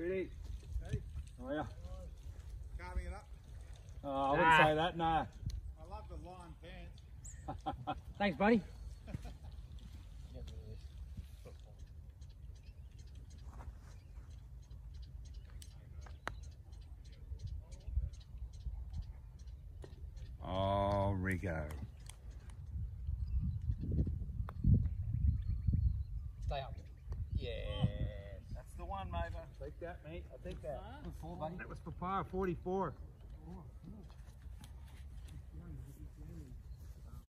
Petey. Hey. How are ya? Carving it up. Uh, I wouldn't say that, no. I love the lawn pants. Thanks, buddy. Oh, Rico. Stay up. Yeah. That's the one, mate. Take that, mate. I'll take that. Good fall, buddy. That was for par 44.